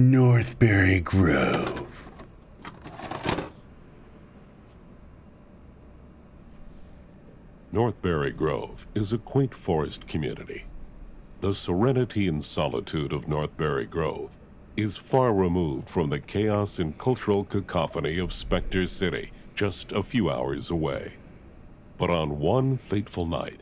Northbury Grove. Northbury Grove is a quaint forest community. The serenity and solitude of Northbury Grove is far removed from the chaos and cultural cacophony of Spectre City, just a few hours away. But on one fateful night,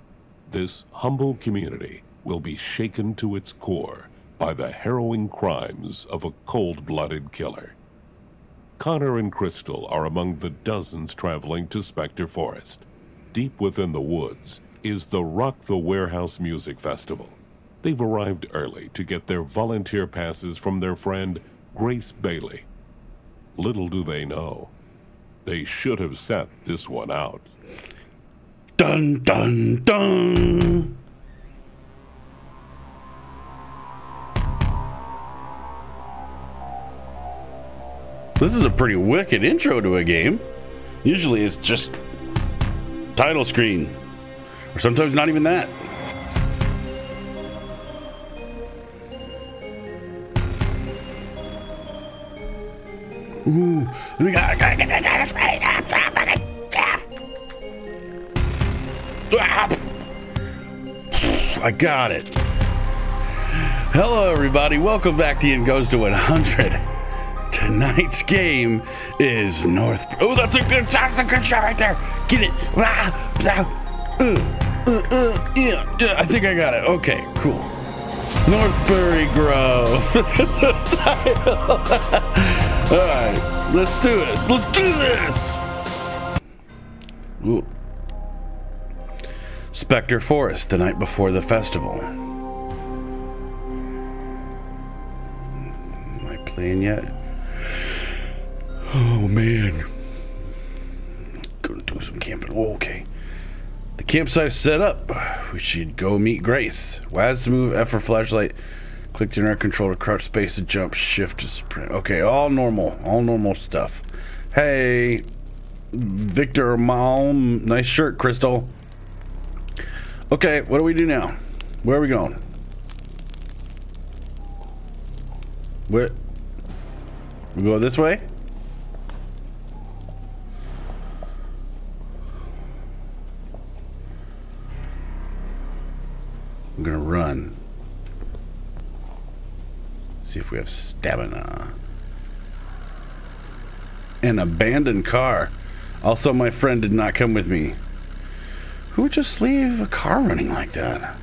this humble community will be shaken to its core by the harrowing crimes of a cold-blooded killer. Connor and Crystal are among the dozens traveling to Spectre Forest. Deep within the woods is the Rock the Warehouse Music Festival. They've arrived early to get their volunteer passes from their friend Grace Bailey. Little do they know, they should have set this one out. Dun dun dun. This is a pretty wicked intro to a game. Usually it's just title screen, or sometimes not even that. Ooh. I got it. Hello, everybody. Welcome back to Ian Goes to 100. Tonight's game is North. Oh, that's a good. That's a good shot right there. Get it. Ah, uh, uh, uh, yeah, yeah, I think I got it. Okay, cool. Northbury Grove. The title. All right, let's do this. Let's do this. Ooh. Spectre Forest the night before the festival. Am I playing yet? Oh man. Gonna do some camping. Okay. The campsite is set up. We should go meet Grace. Waz to move, F for flashlight. Click to enter control to crouch space to jump, shift to sprint. Okay, all normal. All normal stuff. Hey, Victor Malm. Nice shirt, Crystal. Okay, what do we do now? Where are we going? Where? We go this way? I'm gonna run. See if we have stamina. An abandoned car. Also, my friend did not come with me. Who would just leave a car running like that?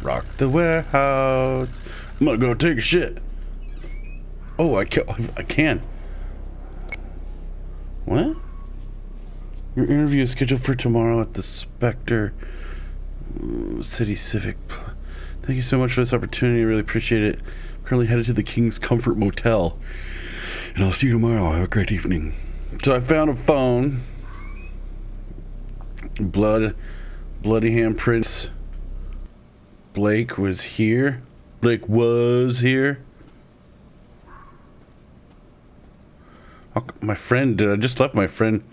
Rock the warehouse. I'm gonna go take a shit. Oh, I can. I can. What? Your interview is scheduled for tomorrow at the Spectre City Civic. Thank you so much for this opportunity. I really appreciate it. I'm currently headed to the King's Comfort Motel. And I'll see you tomorrow. Have a great evening. So I found a phone. Blood, bloody handprints. Blake was here. Blake was here. My friend, I just left my friend?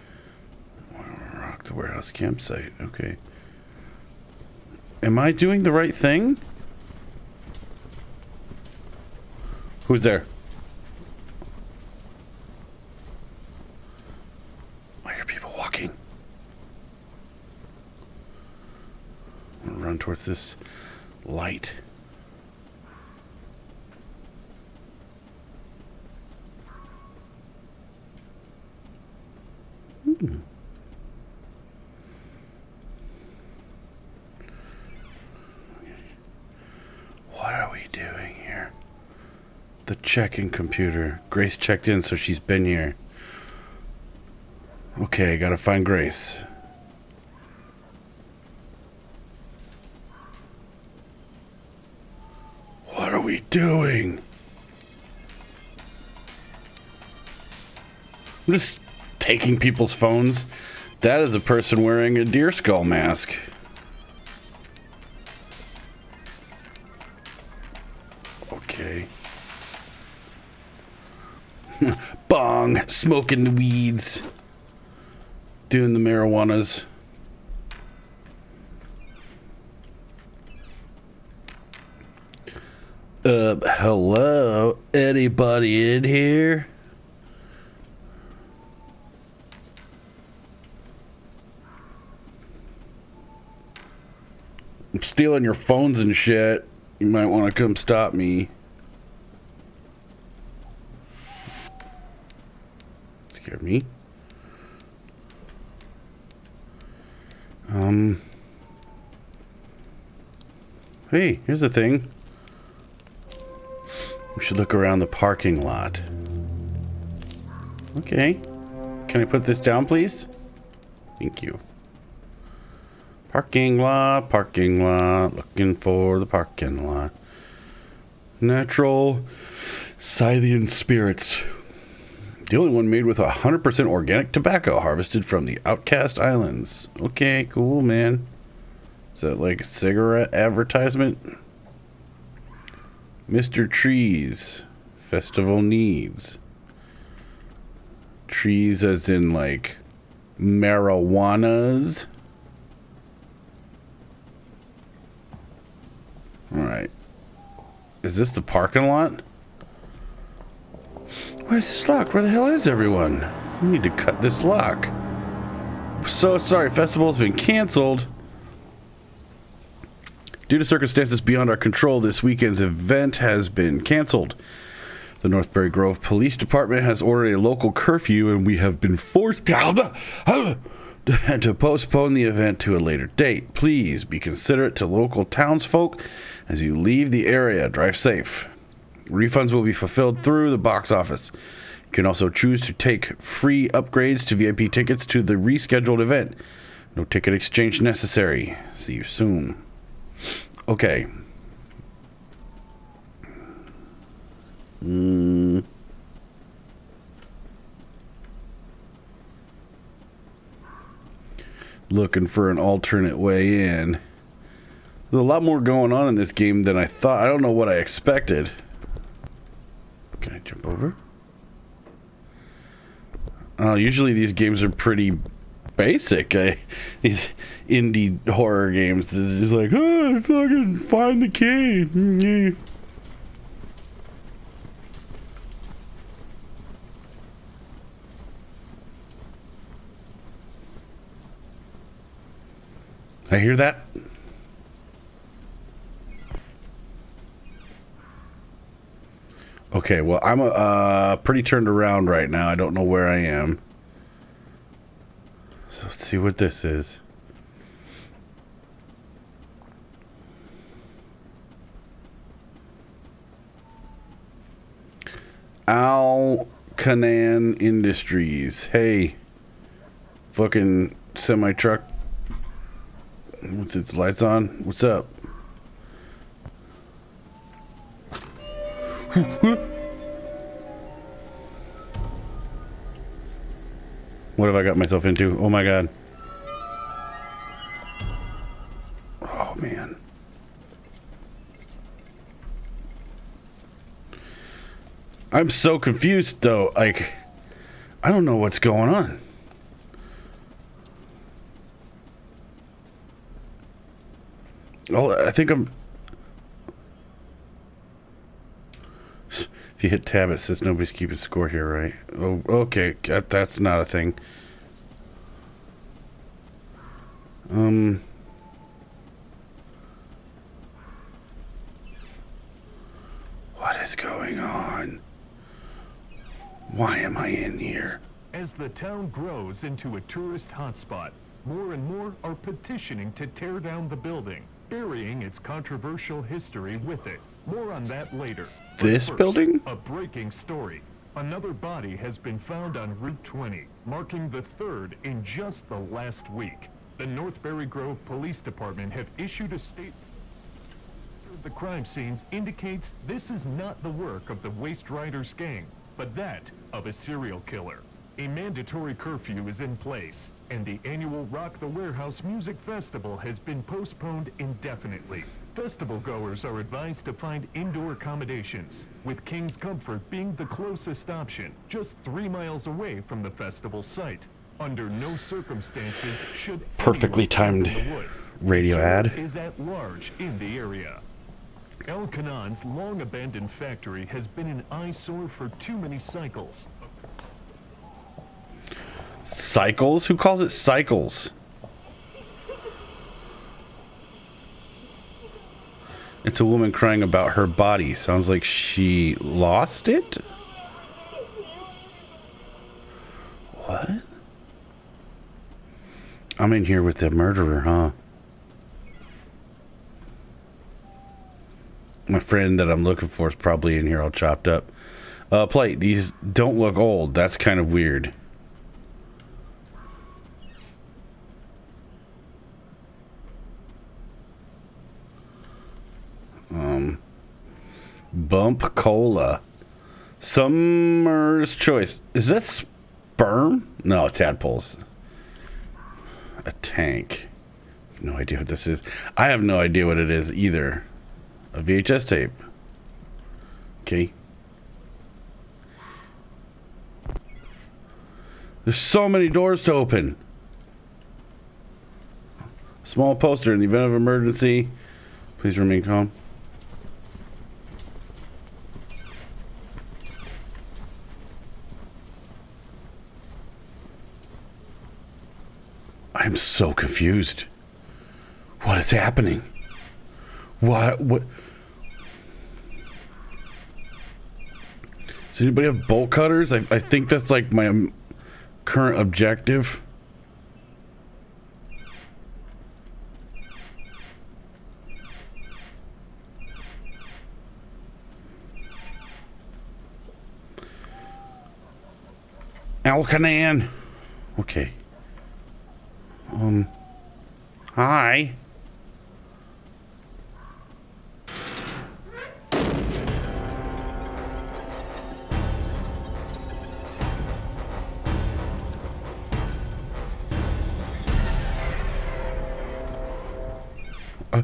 Rock the warehouse campsite. Okay. Am I doing the right thing? Who's there? I hear people walking. I'm gonna run towards this light. Hmm. What are we doing here? The check-in computer. Grace checked in, so she's been here. Okay, I gotta find Grace. What are we doing? I'm just taking people's phones. That is a person wearing a deer skull mask. Okay. Bong, smoking the weeds, doing the marijuanas. Uh, hello? Anybody in here? I'm stealing your phones and shit. You might want to come stop me. Scare me. Um. Hey, here's the thing. We should look around the parking lot. Okay. Can I put this down, please? Thank you. Parking lot, parking lot, looking for the parking lot. Natural Scythian spirits. The only one made with 100% organic tobacco harvested from the Outcast Islands. Okay, cool, man. Is that like a cigarette advertisement? Mr. Trees. Festival needs. Trees as in like marijuanas. Alright. Is this the parking lot? Why is this locked? Where the hell is everyone? We need to cut this lock. So sorry, festival's been canceled. Due to circumstances beyond our control, this weekend's event has been canceled. The Northbury Grove Police Department has ordered a local curfew, and we have been forced uh, to postpone the event to a later date. Please be considerate to local townsfolk as you leave the area. Drive safe. Refunds will be fulfilled through the box office. You can also choose to take free upgrades to VIP tickets to the rescheduled event. No ticket exchange necessary. See you soon. Okay. Mm. Looking for an alternate way in. There's a lot more going on in this game than I thought. I don't know what I expected. Can I jump over? Uh, usually these games are pretty basic. I, these indie horror games. It's like, oh, fucking find the key. I hear that. Okay, well, I'm uh, pretty turned around right now. I don't know where I am. So let's see what this is. Al Canan Industries. Hey, fucking semi truck. What's its lights on? What's up? what have I got myself into? Oh my god. Oh man. I'm so confused though. Like, I don't know what's going on. Oh, I think I'm If you hit tab, it says nobody's keeping score here, right? Oh, okay. That's not a thing. Um. What is going on? Why am I in here? As the town grows into a tourist hotspot, more and more are petitioning to tear down the building, burying its controversial history with it. More on that later. This first, building? A breaking story. Another body has been found on Route 20, marking the third in just the last week. The Northbury Grove Police Department have issued a statement. The crime scenes indicates this is not the work of the Waste Riders gang, but that of a serial killer. A mandatory curfew is in place, and the annual Rock the Warehouse Music Festival has been postponed indefinitely. Festival goers are advised to find indoor accommodations, with King's Comfort being the closest option, just three miles away from the festival site. Under no circumstances should perfectly timed radio ad is at large in the area. El Kanan's long-abandoned factory has been an eyesore for too many cycles. Cycles? Who calls it cycles? It's a woman crying about her body. Sounds like she lost it? What? I'm in here with the murderer, huh? My friend that I'm looking for is probably in here all chopped up. Uh, plate, these don't look old. That's kind of weird. Um, Bump Cola. Summer's Choice. Is that sperm? No, tadpoles. A tank. No idea what this is. I have no idea what it is either. A VHS tape. Okay. There's so many doors to open. Small poster in the event of emergency. Please remain calm. I'm so confused. What is happening? What? What? Does anybody have bolt cutters? I, I think that's like my um, current objective. Alkanan. Okay. Um. Hi. Uh.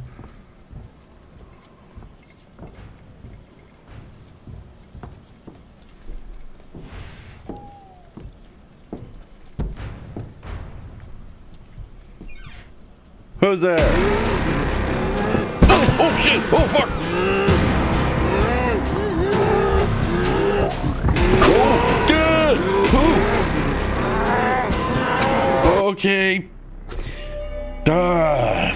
Who's that? Oh, oh shit! Oh fuck! Oh? Okay. Duh.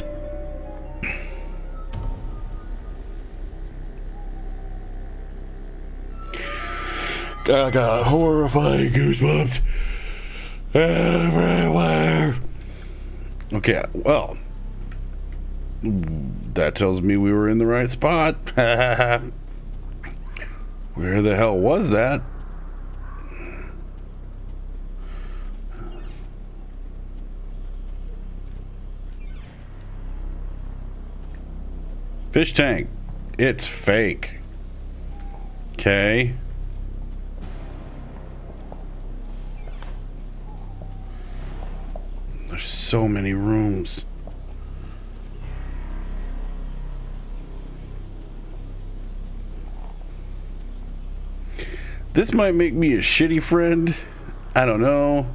I got horrifying goosebumps everywhere. Okay, well, that tells me we were in the right spot. Where the hell was that? Fish tank. It's fake. Okay. There's so many rooms. This might make me a shitty friend. I don't know.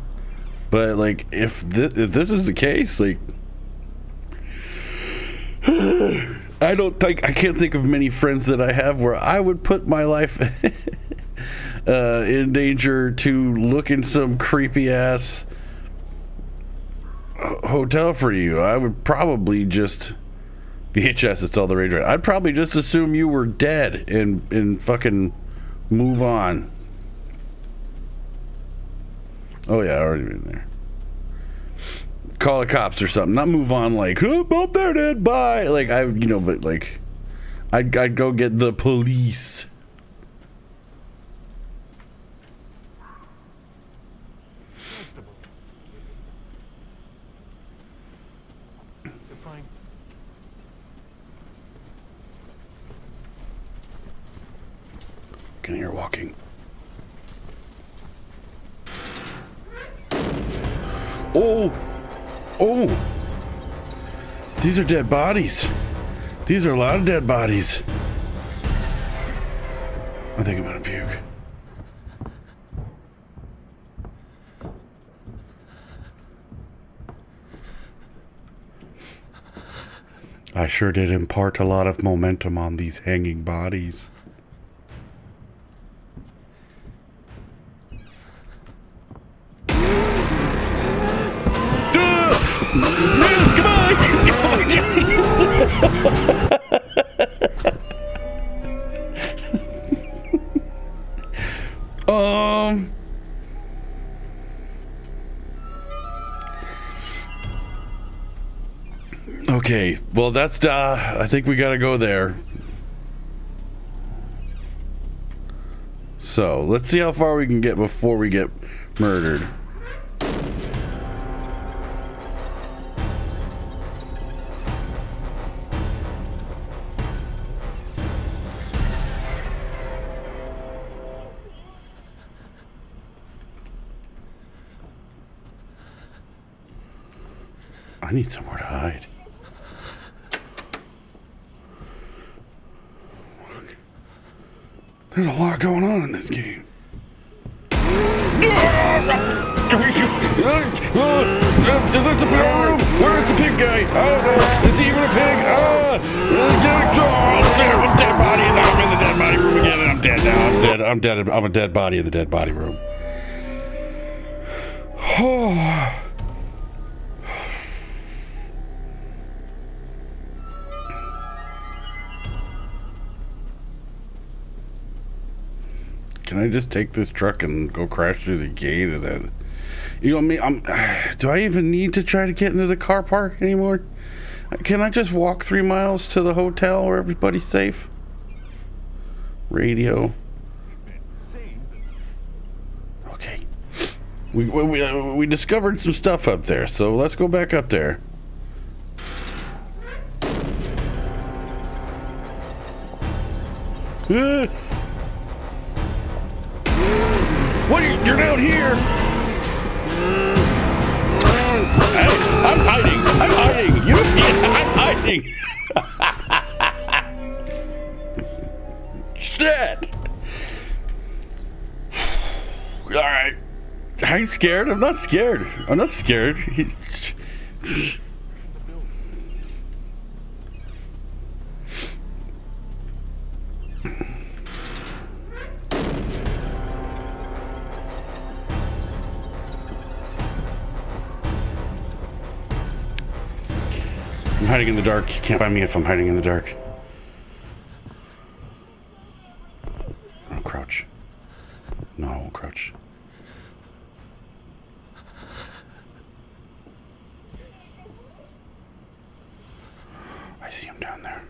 But like if this, if this is the case, like I don't think I can't think of many friends that I have where I would put my life uh, in danger to look in some creepy ass hotel for you. I would probably just VHS. It's all the rage. Right. I'd probably just assume you were dead and and fucking move on. Oh yeah, I already been there. Call the cops or something. Not move on like oh, there, dead. Bye. Like I, you know, but like, I'd I'd go get the police. Fine. Can hear walking. Oh, oh! These are dead bodies. These are a lot of dead bodies. I think I'm gonna puke. I sure did impart a lot of momentum on these hanging bodies. That's uh I think we got to go there. So, let's see how far we can get before we get murdered. I need somewhere to hide. There's a lot going on in this game. Where's the pig guy? Know. Is he even a pig? Ah! Oh, dead bodies. I'm in the dead body room again. I'm dead now. I'm dead. I'm dead. I'm a dead body in the dead body room. Oh. Can I just take this truck and go crash through the gate and then you know me I'm do I even need to try to get into the car park anymore? Can I just walk 3 miles to the hotel where everybody's safe? Radio. Okay. We we uh, we discovered some stuff up there. So let's go back up there. Uh, you're down here? I, I'm hiding. I'm hiding. You can't. I'm hiding. Shit. All right. Are you scared? I'm not scared. I'm not scared. I'm hiding in the dark. You can't find me if I'm hiding in the dark. I'll crouch. No, I won't crouch. I see him down there.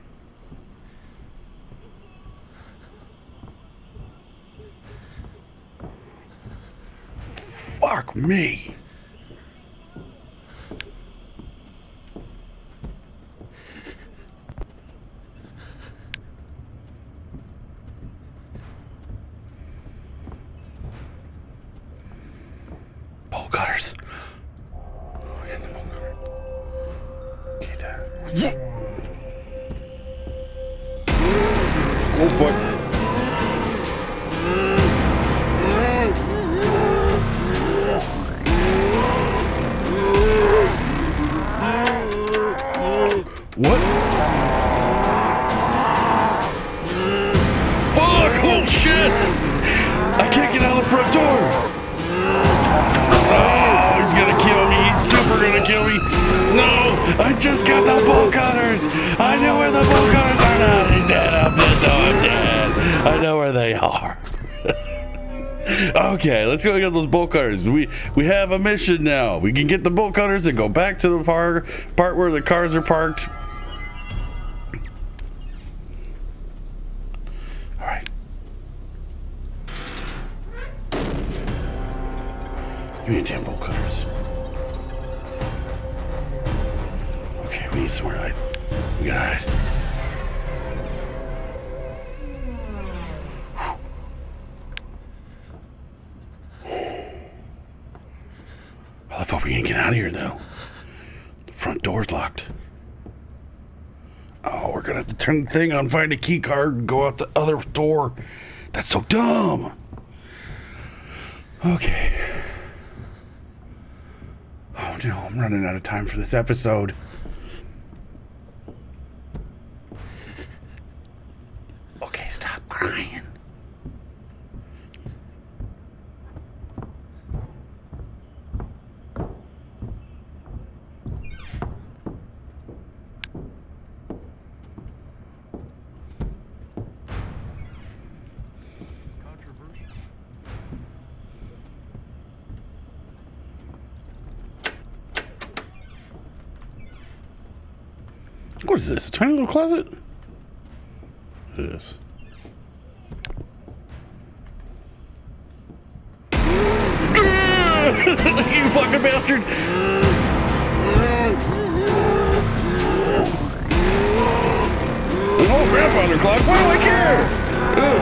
Fuck me. Me. No, I just got the bolt cutters. I know where the bolt cutters are now. He's dead. I'm dead. No, I'm dead. I know where they are. okay, let's go get those bolt cutters. We we have a mission now. We can get the bolt cutters and go back to the park part where the cars are parked. All right. Give me a damn bolt cutters. Somewhere to hide. We gotta hide. I thought we can get out of here though. The front door's locked. Oh, we're gonna have to turn the thing on, find a key card, and go out the other door. That's so dumb. Okay. Oh no, I'm running out of time for this episode. crying. It's controversial. What is this? A tiny little closet? It is. you fucking bastard! Oh, grandfather clock. Why do I care? I'm.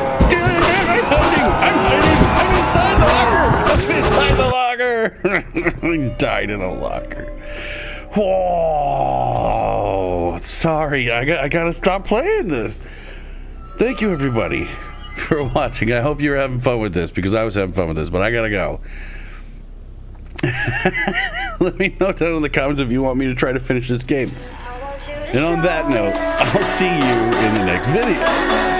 I'm. I'm inside the locker. I'm inside the locker. he died in a locker. Whoa. Sorry. I got. I gotta stop playing this. Thank you, everybody, for watching. I hope you're having fun with this because I was having fun with this. But I gotta go. Let me know down in the comments if you want me to try to finish this game. And on that note, I'll see you in the next video.